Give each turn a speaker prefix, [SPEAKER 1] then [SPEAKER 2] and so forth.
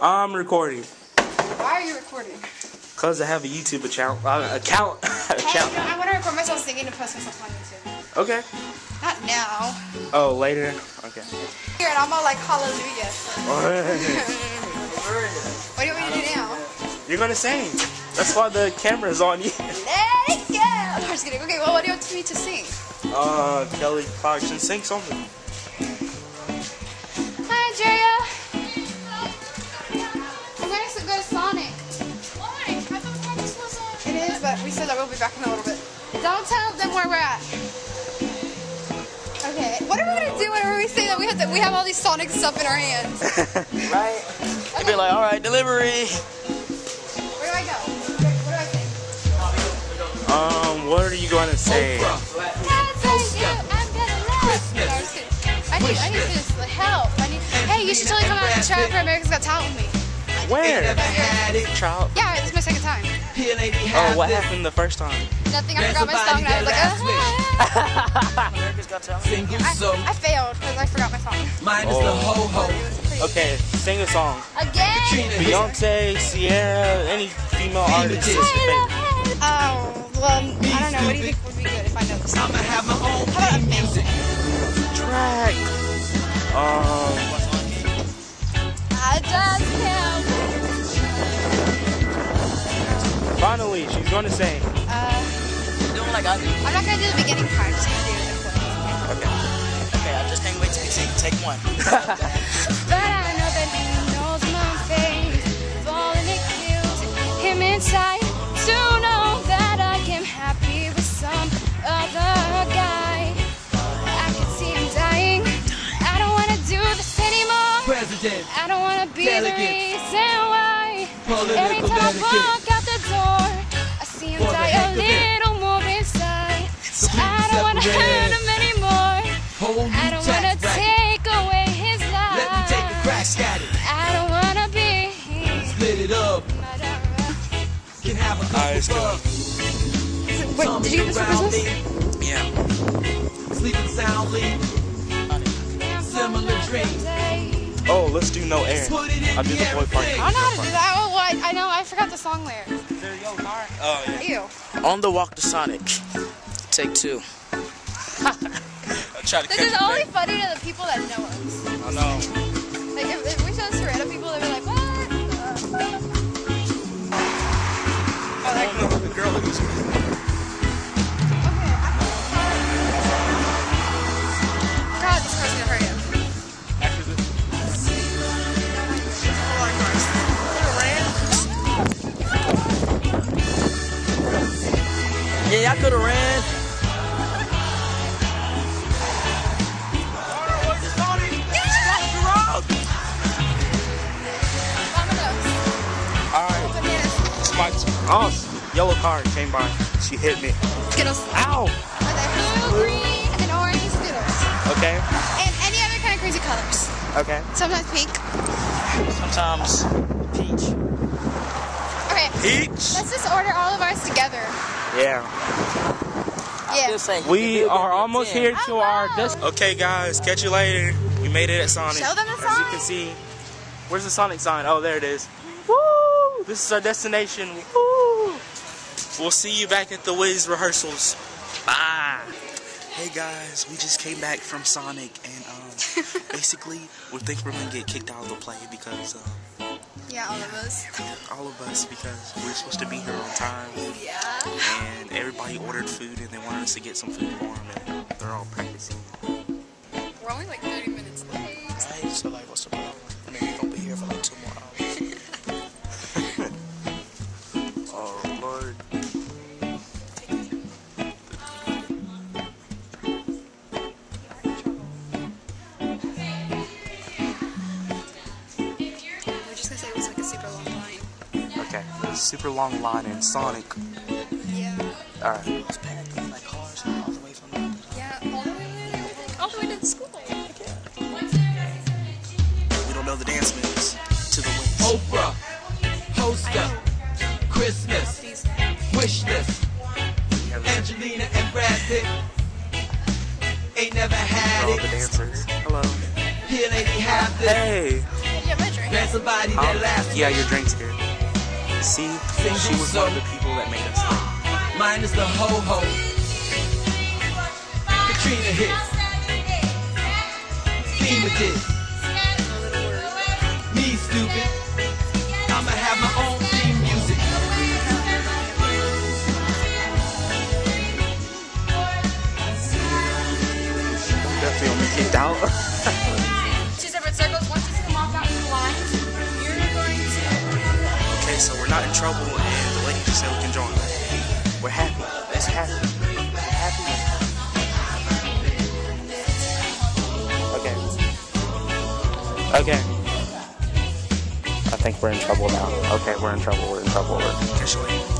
[SPEAKER 1] I'm recording.
[SPEAKER 2] Why are you recording?
[SPEAKER 1] Cause I have a YouTube account. Uh, account.
[SPEAKER 2] Hey,
[SPEAKER 1] account.
[SPEAKER 2] you know, I want to record myself singing and post myself on YouTube.
[SPEAKER 1] Okay.
[SPEAKER 2] Not now.
[SPEAKER 1] Oh, later. Okay.
[SPEAKER 2] Here, and I'm all like, hallelujah.
[SPEAKER 1] You're
[SPEAKER 2] What do you want me to do now?
[SPEAKER 1] You're gonna sing. That's why the camera's on you.
[SPEAKER 2] Let it go. I'm just kidding. Okay, well, what do you want me to sing?
[SPEAKER 1] Uh, Kelly Clarkson, sing something.
[SPEAKER 2] Hi, but we said that we'll be back in a little bit. Don't tell them where we're at. Okay. What are we gonna do whenever we say that we have to, we have all these Sonic stuff in our hands?
[SPEAKER 1] right.
[SPEAKER 2] Okay.
[SPEAKER 1] Be like, all right, delivery.
[SPEAKER 2] Where do I go? What do I say?
[SPEAKER 1] Um, what are you gonna say?
[SPEAKER 2] God I'm gonna love. No, I'm just. I need, I need this like, help. I need. Hey, you should totally come out and try out for America's Got Talent with me.
[SPEAKER 1] Where? Child.
[SPEAKER 2] Yeah, this is my second time.
[SPEAKER 1] Oh, what happened the first time?
[SPEAKER 2] Nothing. I forgot my song and I was like, uh,
[SPEAKER 1] America's Got Talent.
[SPEAKER 3] Single
[SPEAKER 2] I, I failed because I forgot my song.
[SPEAKER 3] mine is the ho ho.
[SPEAKER 1] Okay, sing a song.
[SPEAKER 2] Again.
[SPEAKER 1] Beyonce, Ciara, any female artist is your favorite.
[SPEAKER 2] Oh, well, I don't know. What do you think would be good if I know the song?
[SPEAKER 3] I'ma have my own
[SPEAKER 2] How about a
[SPEAKER 3] theme
[SPEAKER 2] family?
[SPEAKER 3] music.
[SPEAKER 1] Track. Um, finally, she's gonna sing.
[SPEAKER 2] Uh,
[SPEAKER 4] Doing like I do.
[SPEAKER 2] I'm not gonna do the beginning part. I'm just gonna do it.
[SPEAKER 1] Okay.
[SPEAKER 4] Okay, I just can't wait to see take one.
[SPEAKER 2] But I know that he knows my face. Falling accused him inside to know that I am happy with some other guy. I can see him dying. I don't wanna do this anymore.
[SPEAKER 3] President,
[SPEAKER 2] I don't wanna be the
[SPEAKER 3] Delegate.
[SPEAKER 2] reason why. Every
[SPEAKER 3] political
[SPEAKER 2] time I walk out the door, I see him
[SPEAKER 3] For
[SPEAKER 2] die a little more inside. So I don't wanna hurt him anymore.
[SPEAKER 3] Whole new
[SPEAKER 2] I don't wanna
[SPEAKER 3] tax
[SPEAKER 2] take away his life.
[SPEAKER 3] Let me take a crack at it.
[SPEAKER 2] I don't wanna be.
[SPEAKER 3] Split it up. Can have a
[SPEAKER 1] Alright, let's
[SPEAKER 3] couple
[SPEAKER 2] Wait, did you get this for Christmas?
[SPEAKER 4] Yeah.
[SPEAKER 3] Sleeping soundly. Similar dreams.
[SPEAKER 1] Let's do no air.
[SPEAKER 3] Put it in
[SPEAKER 1] I'll do the boy part.
[SPEAKER 2] I don't know how to do that. Oh, what? I know. I forgot the song lyrics.
[SPEAKER 1] Oh, yeah.
[SPEAKER 2] Ew.
[SPEAKER 4] On the walk to Sonic. Take two.
[SPEAKER 1] I'll try to
[SPEAKER 2] This
[SPEAKER 1] catch
[SPEAKER 2] is
[SPEAKER 1] it
[SPEAKER 2] only funny to the people that know us.
[SPEAKER 1] I know.
[SPEAKER 4] Yeah, I could have ran.
[SPEAKER 2] Domino's.
[SPEAKER 1] All right.
[SPEAKER 2] Bananas.
[SPEAKER 1] It's oh, yellow card came by. She hit me.
[SPEAKER 2] Skittles.
[SPEAKER 1] Ow.
[SPEAKER 2] Are they blue, green, and orange Skittles?
[SPEAKER 1] Okay.
[SPEAKER 2] And any other kind of crazy colors.
[SPEAKER 1] Okay.
[SPEAKER 2] Sometimes pink.
[SPEAKER 4] Sometimes peach.
[SPEAKER 2] Okay.
[SPEAKER 1] Peach.
[SPEAKER 2] Let's just order all of ours together.
[SPEAKER 1] Yeah.
[SPEAKER 2] Yeah.
[SPEAKER 1] We are almost here to our
[SPEAKER 2] wow.
[SPEAKER 1] desk. Okay, guys. Catch you later. We made it at Sonic.
[SPEAKER 2] Show them the
[SPEAKER 1] As you can see, where's the Sonic sign? Oh, there it is. Woo! This is our destination. Woo! We'll see you back at the Wiz rehearsals. Bye. Hey guys, we just came back from Sonic, and um, basically we think we're gonna get kicked out of the play because um,
[SPEAKER 2] Yeah, all of us.
[SPEAKER 1] all of us because we're supposed to be here on time,
[SPEAKER 2] Yeah.
[SPEAKER 1] and everybody ordered food and they wanted us to get some food for them, and they're all practicing.
[SPEAKER 2] We're only like 30 minutes late.
[SPEAKER 4] Right, so like, what's the
[SPEAKER 2] super long line
[SPEAKER 1] in Sonic.
[SPEAKER 2] Yeah.
[SPEAKER 1] Alright.
[SPEAKER 4] It's packed with like cars all the way from the
[SPEAKER 2] Yeah, all the way, all the way to the school.
[SPEAKER 1] We don't know the dance moves to the Wiz.
[SPEAKER 3] Oprah, Hosta, Christmas,
[SPEAKER 2] These.
[SPEAKER 3] wish list. Angelina and Brad Pitt. Ain't never had
[SPEAKER 1] all the dancers. Hello.
[SPEAKER 3] Here, lady, have this.
[SPEAKER 1] Hey.
[SPEAKER 2] Yeah, my drink.
[SPEAKER 3] Grant somebody
[SPEAKER 1] Huh?
[SPEAKER 3] that laughs.
[SPEAKER 1] Yeah, your drink's here. See, she was one of the people that made us. drink.
[SPEAKER 3] Mine is the ho ho. Katrina hit. FEMA did. Me stupid.
[SPEAKER 1] Not in trouble, and the lady just said we can join. We're happy. It's happy. Happy. Okay. Okay. I think we're in trouble now. Okay, we're in trouble. We're in trouble. We're officially.